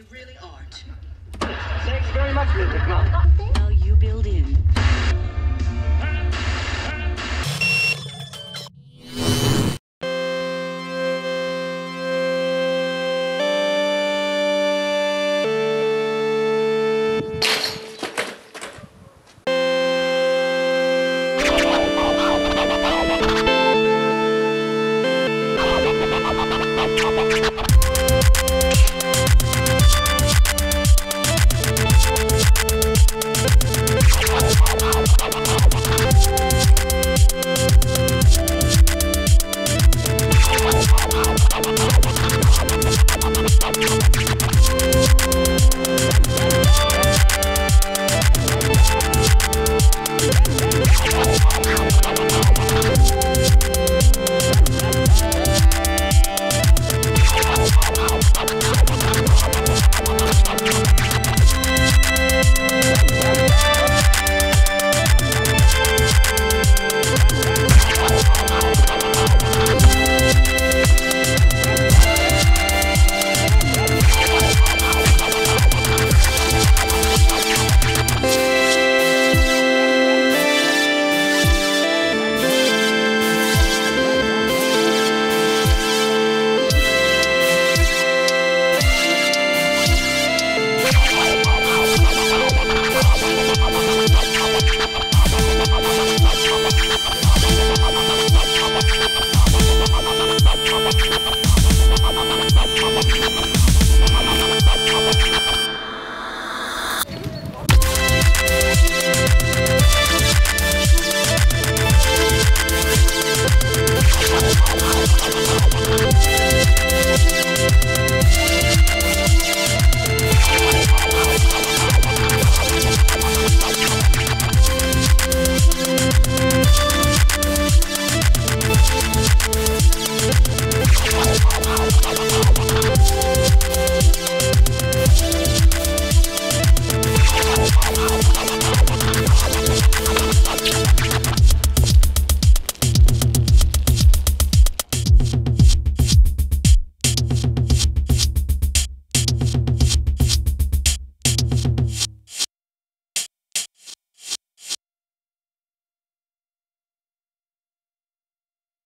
They really aren't. Thanks very much, Mr. Clump. Now you build in.